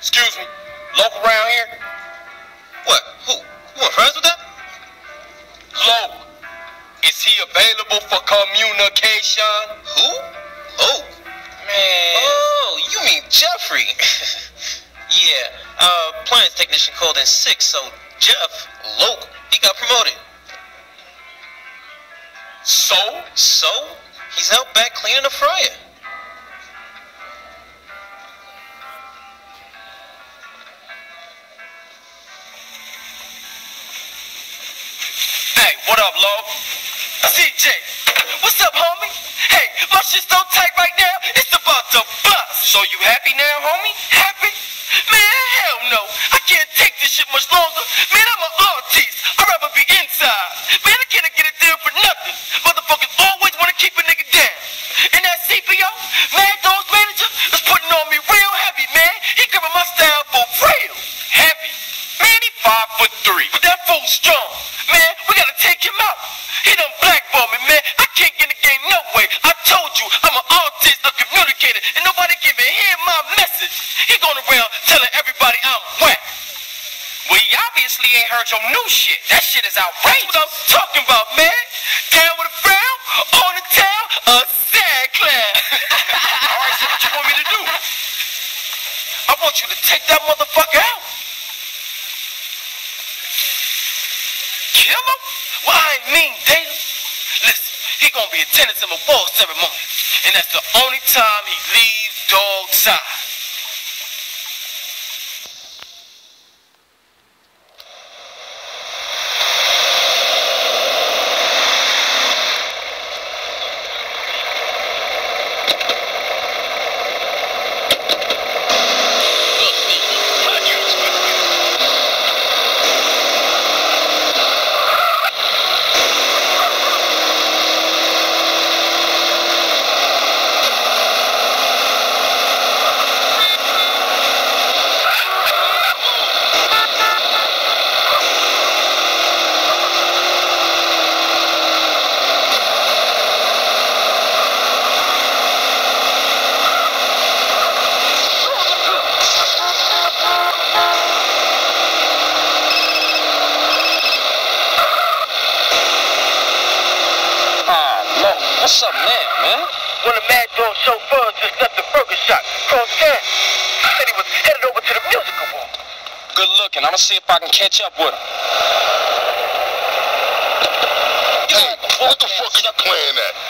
Excuse me. Local around here? What? Who? You want friends with that? Low. Is he available for communication? Who? Oh. Man. Oh, you mean Jeffrey. yeah. Uh, appliance technician called in sick, so Jeff, Loc, he got promoted. So? So, he's out back cleaning the fryer. What up, Loc? CJ, what's up, homie? Hey, my shit's so tight right now, it's about to bust. So you happy now, homie? Happy? Man, hell no. I can't take this shit much longer. Man, I'm an artist. I'd rather be inside. Man, I can't get a deal for nothing. Obviously ain't heard your new shit. That shit is That's outrageous. what I'm talking about, man. Down with a frown, on the town, a sad clown. All right, so what you want me to do? I want you to take that motherfucker out. Kill him? Well, I ain't mean him. Listen, he gonna be attending some award ceremony. And that's the only time he leaves dog side. Ah, Loc, what's up now, man? One of Madd Dogg's chauffeurs just left the burger shop cross town. Said he was headed over to the musical hall. Good looking. I'm gonna see if I can catch up with him. Hey, what the fuck are you playing at?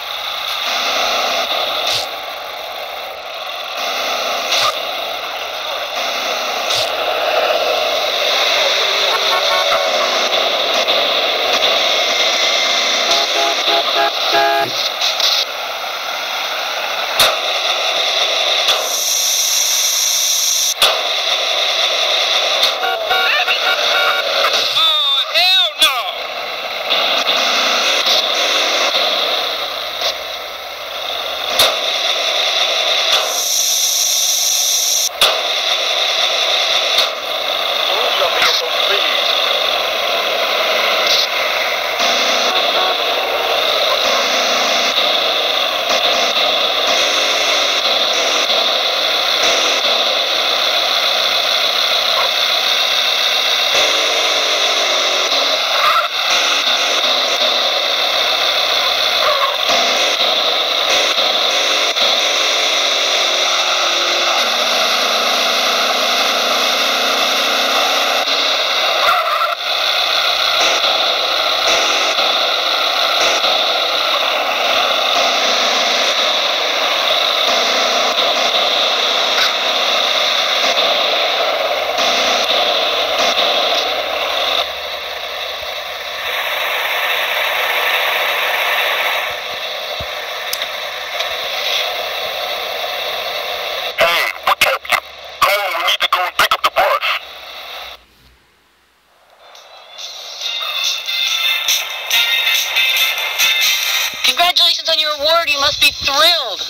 word, you must be thrilled.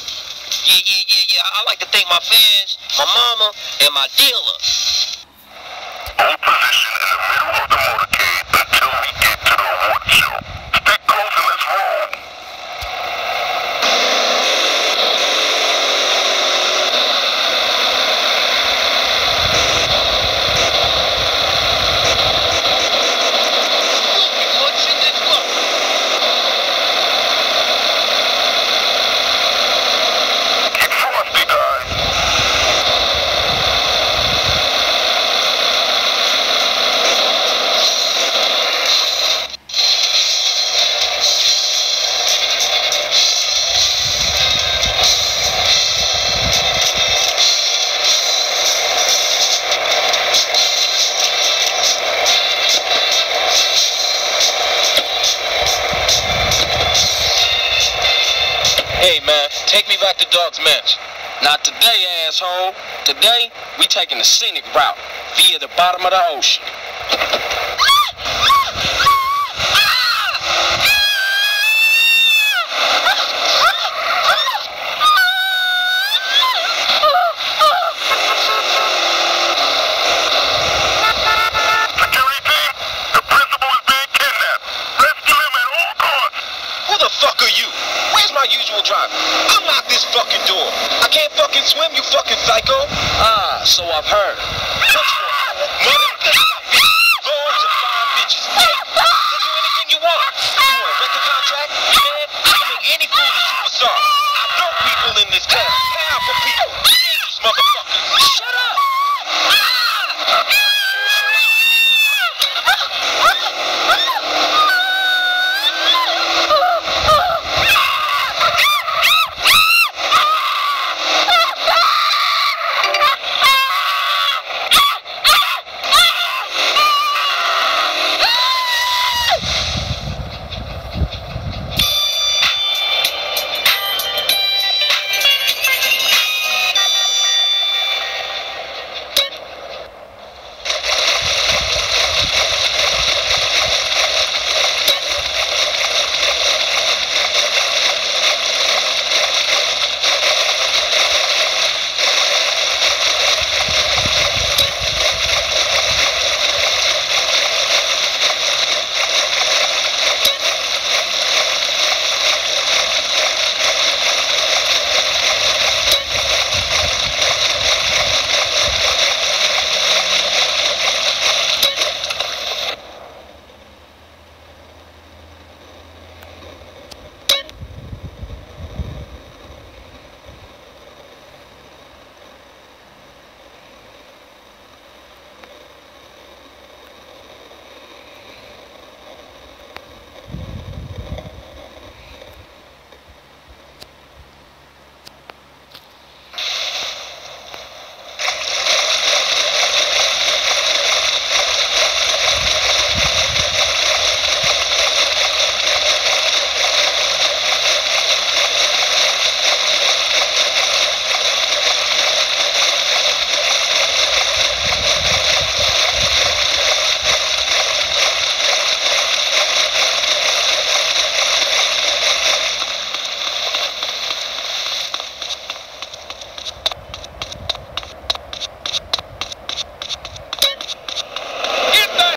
Yeah, yeah, yeah, yeah. I like to thank my fans, my mama, and my dealer. Position in the middle of the motor take me back to Dogg's Mansion. Not today, asshole. Today, we taking the scenic route via the bottom of the ocean. Security team, the principal is being kidnapped. Rescue him at all costs. Who the fuck are you? Usual driver? Unlock this fucking door. I can't fucking swim, you fucking psycho. Ah, so I've heard. Any fool a superstar. I know people in this town. Powerful people.